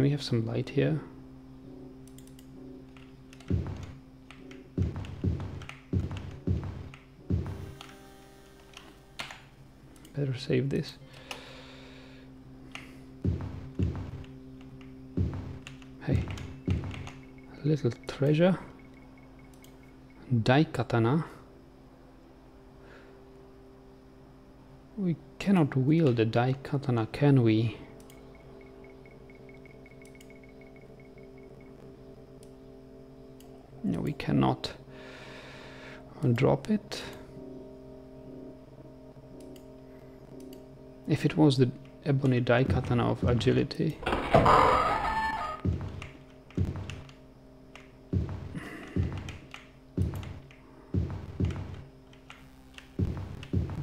can we have some light here? Better save this. Hey, a little treasure. Daikatana. We cannot wield a Daikatana, can we? Cannot drop it. If it was the ebony Daikatana of agility.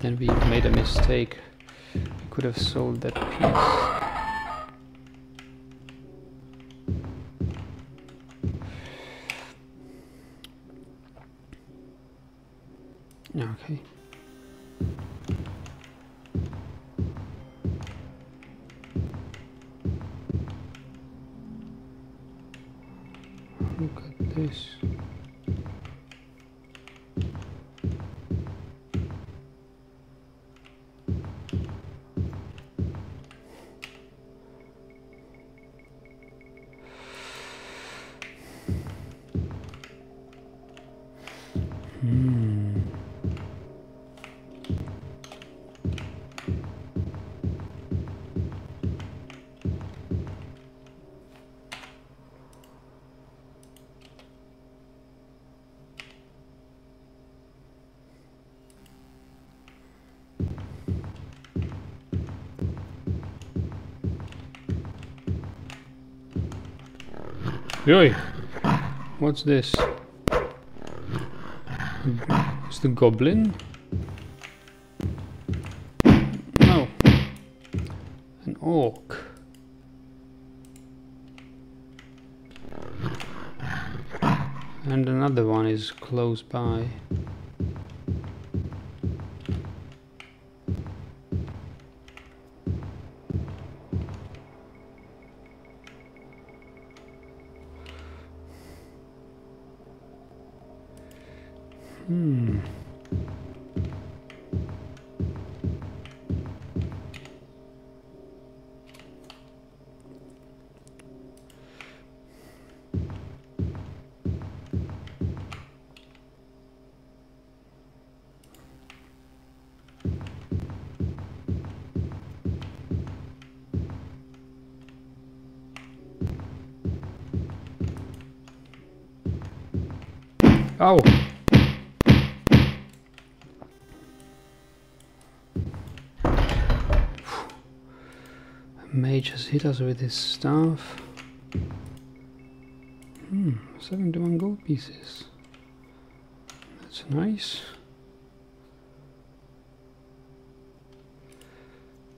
Then we made a mistake. We could have sold that piece. Yoy! What's this? It's the goblin? No. An orc. And another one is close by. Oh! Mage has hit us with his staff. Hmm, 71 gold pieces. That's nice.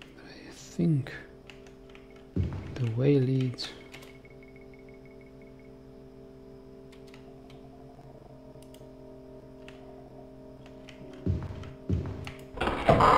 But I think the way leads. Ha!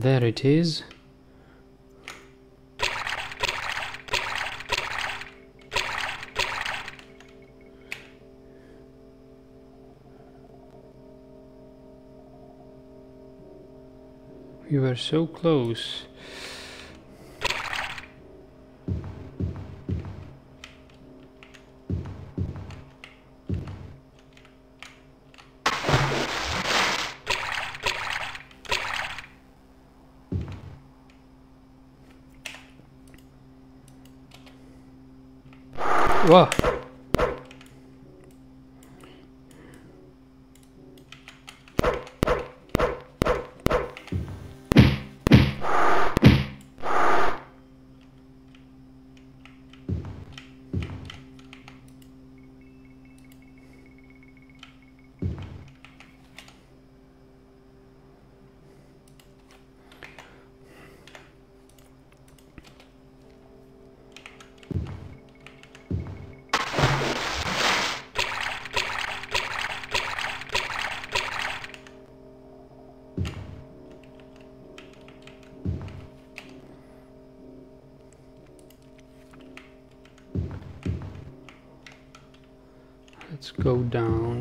There it is. We were so close. Wow. Go down.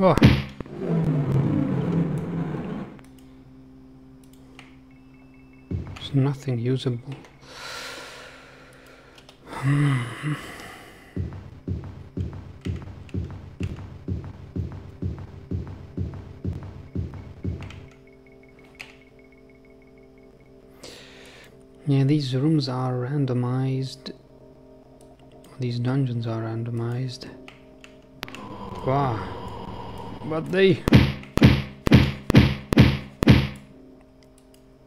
Oh. There's nothing usable. Hmm. Yeah, these rooms are randomized. These dungeons are randomized. Wow. But they...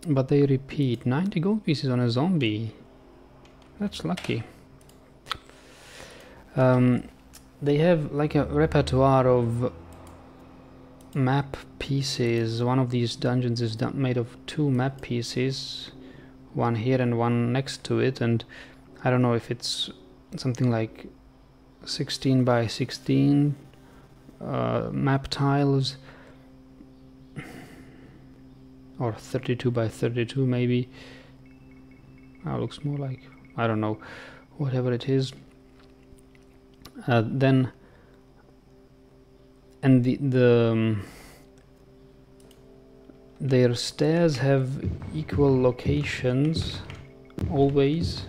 But they repeat. 90 gold pieces on a zombie. That's lucky. Um, they have like a repertoire of map pieces. One of these dungeons is made of two map pieces. One here and one next to it. And I don't know if it's something like 16 by 16 uh, map tiles or 32 by 32 maybe. That looks more like I don't know whatever it is. Uh, then and the the um, their stairs have equal locations always.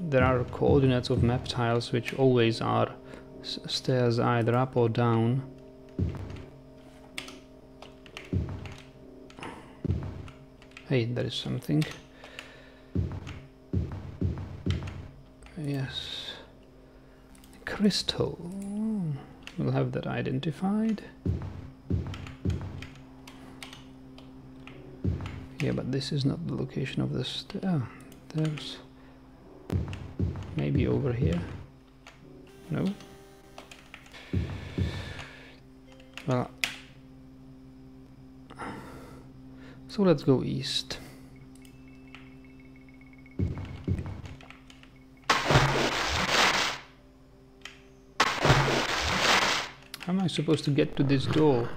There are coordinates of map tiles which always are stairs either up or down. Hey, there is something. Yes. Crystal. We'll have that identified. Yeah, but this is not the location of the stair. There's maybe over here. No. Well, so let's go east. How am I supposed to get to this door?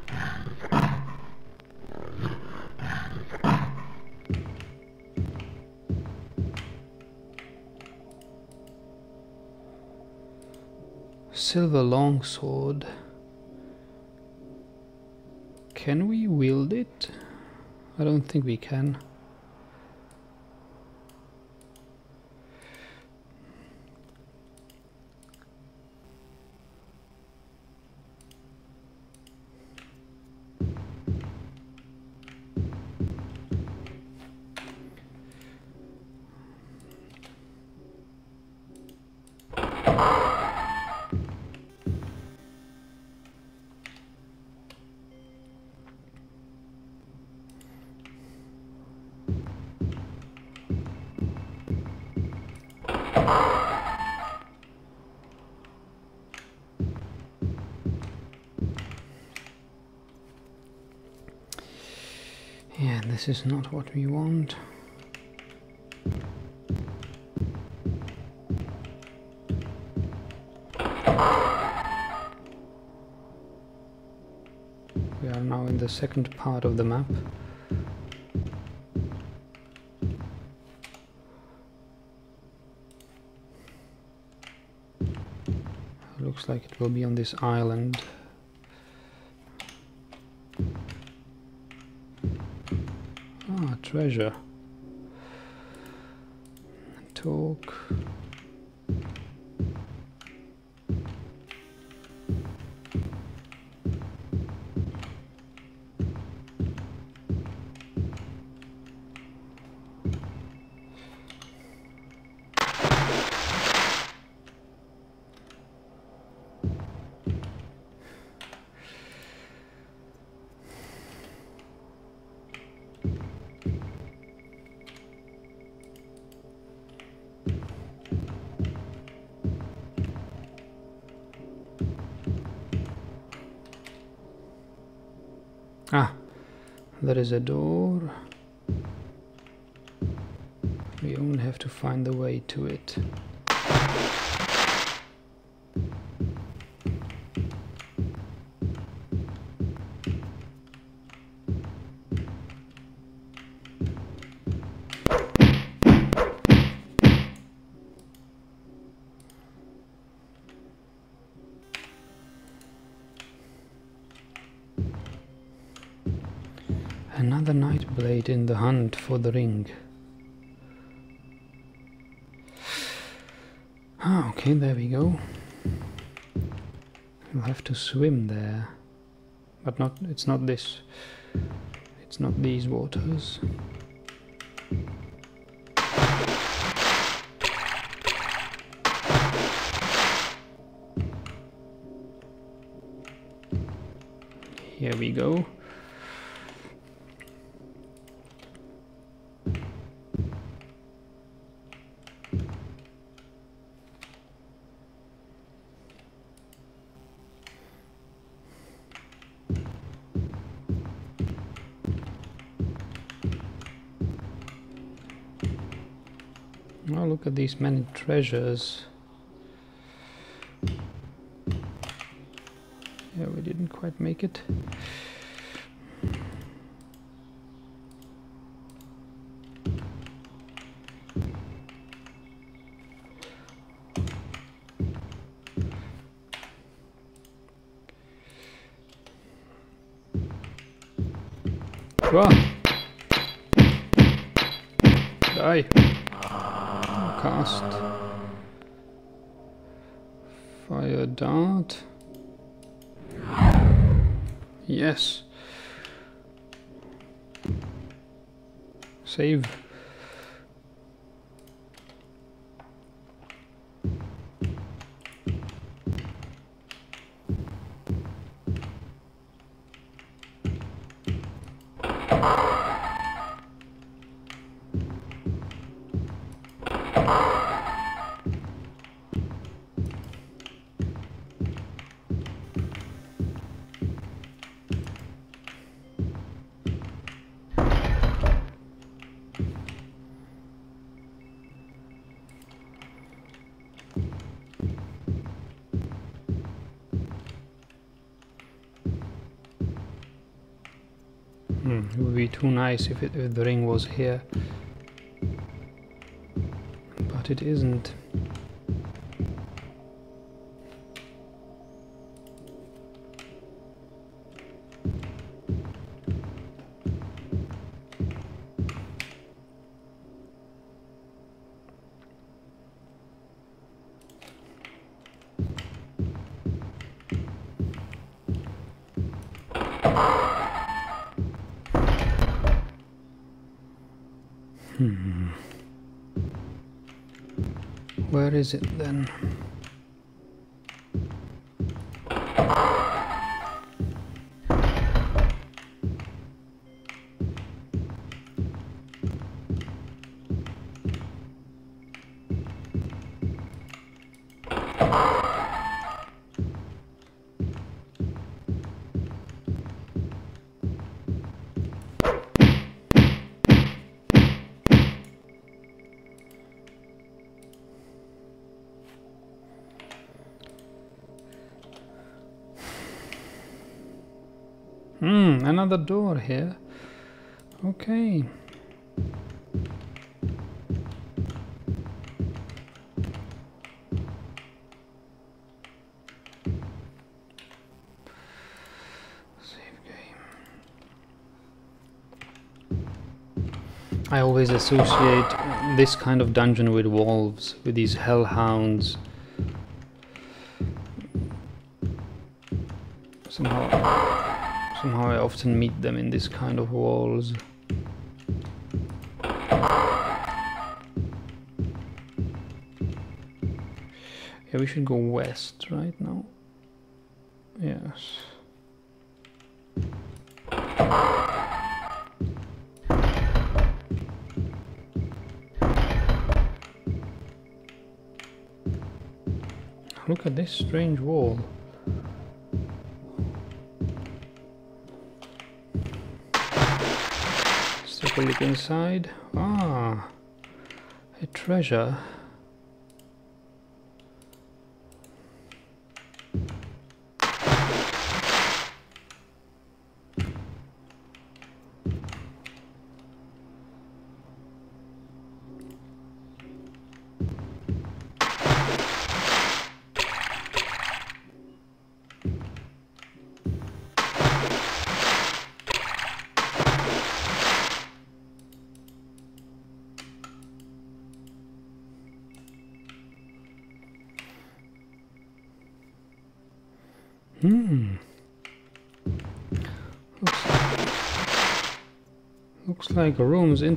Silver longsword. Can we wield it? I don't think we can. This is not what we want. We are now in the second part of the map. Looks like it will be on this island. Treasure. Talk. Is a door. We only have to find the way to it. Another night blade in the hunt for the ring. Ah, okay, there we go. We'll have to swim there. But not, it's not this. It's not these waters. Here we go. Oh, look at these many treasures. Yeah, we didn't quite make it. Too nice if, it, if the ring was here. But it isn't. Where is it then? Hmm, another door here. Okay. I always associate this kind of dungeon with wolves, with these hellhounds. Somehow, somehow I often meet them in this kind of walls. Yeah, we should go west right now. Yes. Look at this strange wall. Look inside. Ah, a treasure.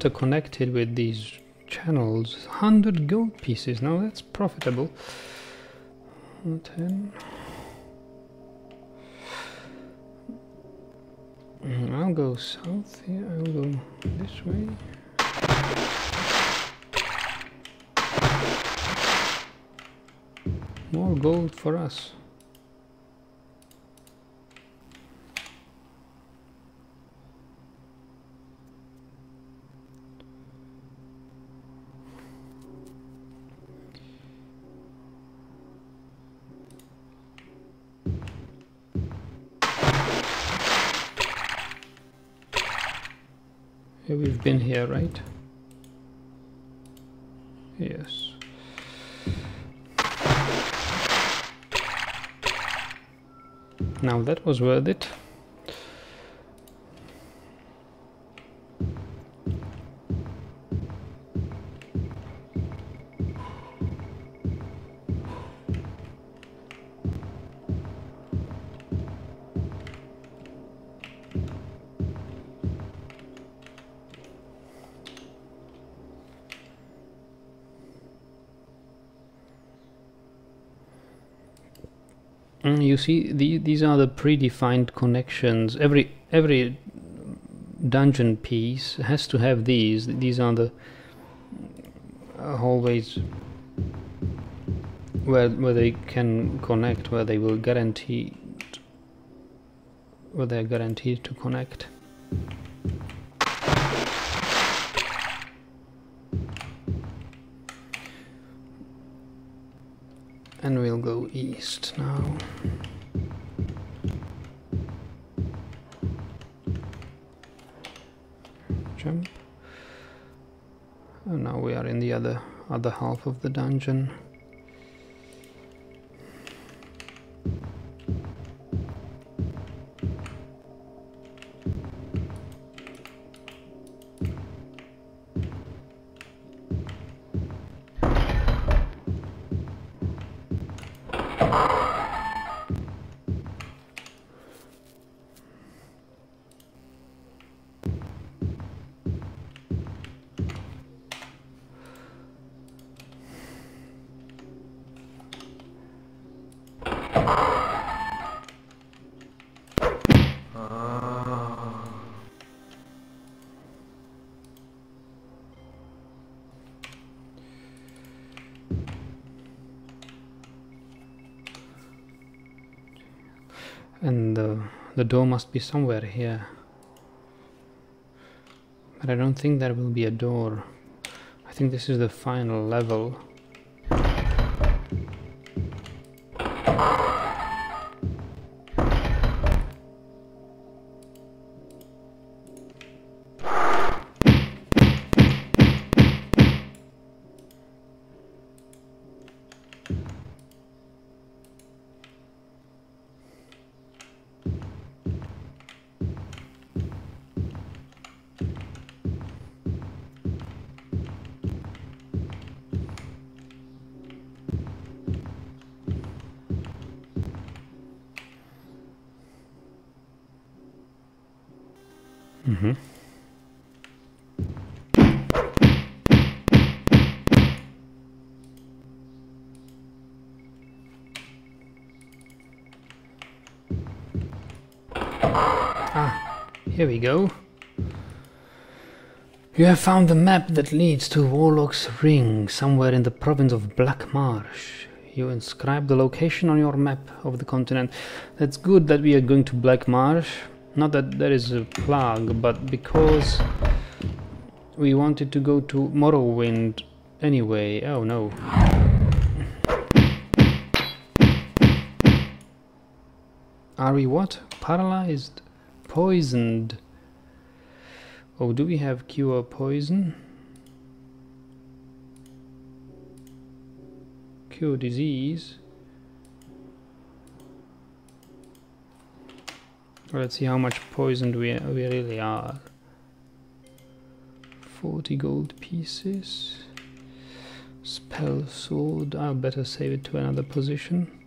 Interconnected with these channels. 100 gold pieces. Now that's profitable. 10. Mm, I'll go south here. I'll go this way. More gold for us. Right? Yes. Now that was worth it. Mm, you see, the, these are the predefined connections. Every every dungeon piece has to have these. These are the uh, hallways where where they can connect, where they will guarantee where they're guaranteed to connect. Go east now. Jump. And now we are in the other other half of the dungeon. And the, the door must be somewhere here. But I don't think there will be a door. I think this is the final level here we go. You have found the map that leads to Warlock's Ring, somewhere in the province of Black Marsh. You inscribe the location on your map of the continent. That's good that we are going to Black Marsh. Not that there is a plug, but because we wanted to go to Morrowind anyway. Oh no. Are we what? Paralyzed? Poisoned? Oh, do we have cure poison? Cure disease? Let's see how much poisoned we, we really are. 40 gold pieces. Spell sword. I'll better save it to another position.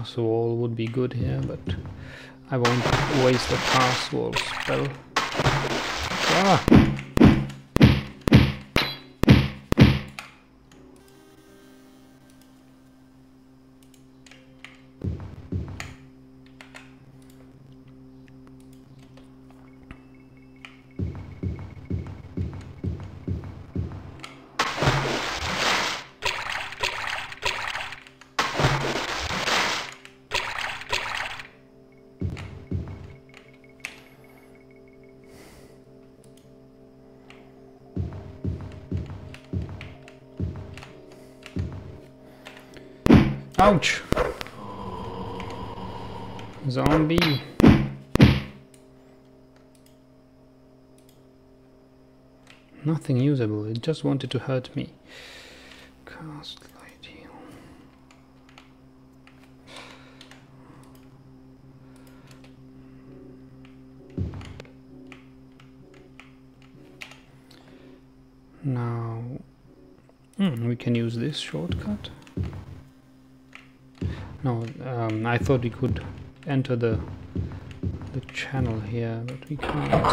Pass wall would be good here, but I won't waste a pass wall spell. Ah! Ouch! Zombie. Nothing usable, it just wanted to hurt me. Cast light heal. Now, hmm, we can use this shortcut. No, um, I thought we could enter the the channel here, but we can't.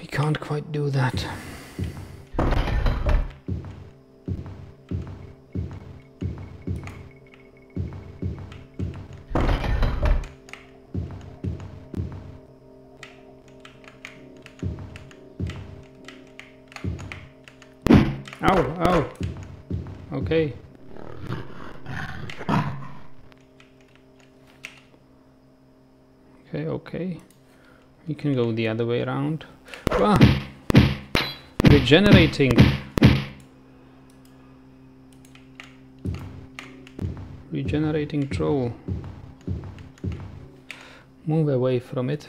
We can't quite do that. Can go the other way around. Regenerating! Regenerating troll. Move away from it.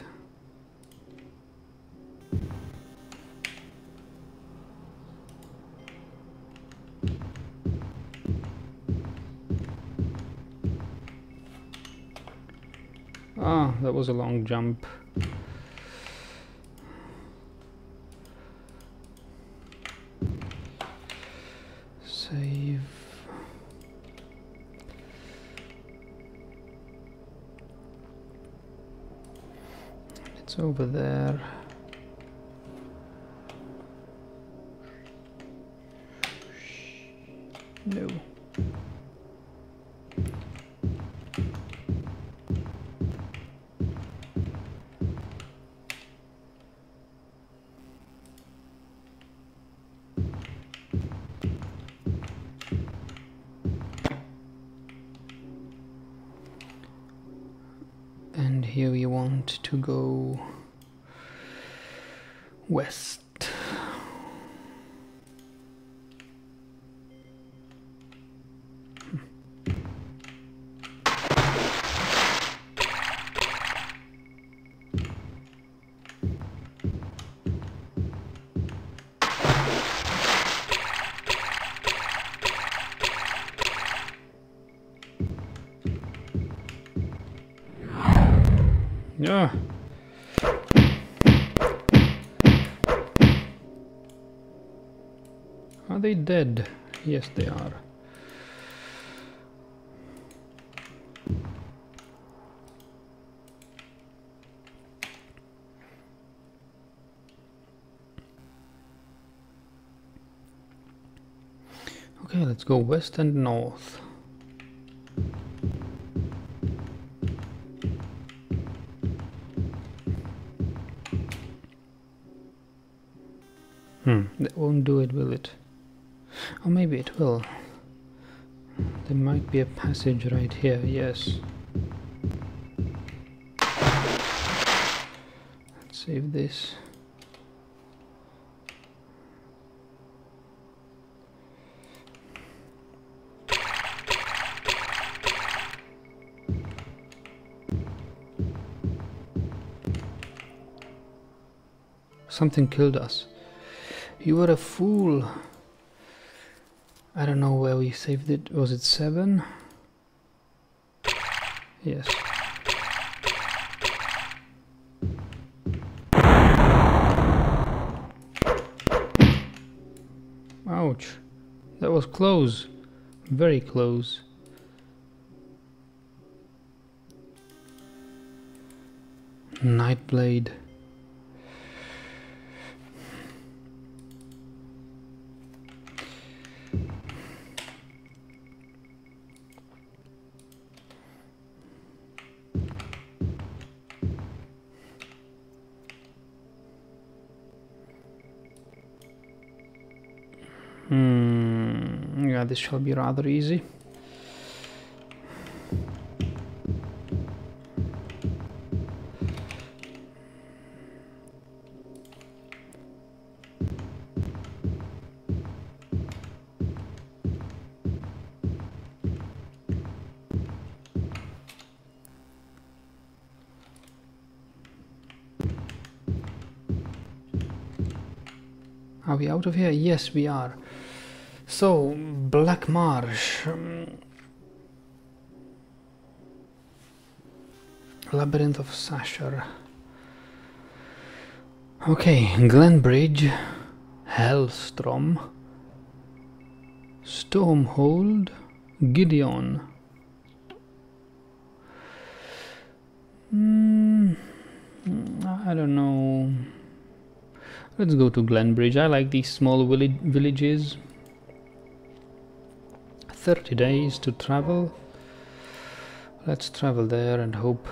Ah, that was a long jump. It's over there. No. Here we want to go west Yes, they are. Okay, let's go west and north. Will. There might be a passage right here, yes. Let's save this. Something killed us. You were a fool. I don't know where we saved it. Was it seven? Yes. Ouch. That was close. Very close. Nightblade. This shall be rather easy. Are we out of here? Yes, we are. So, Black Marsh. Um, Labyrinth of Sasher. Okay, Glenbridge, Helstrom, Stormhold, Gideon. Mm, I don't know. Let's go to Glenbridge. I like these small villages. 30 days to travel. Let's travel there and hope